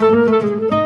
Música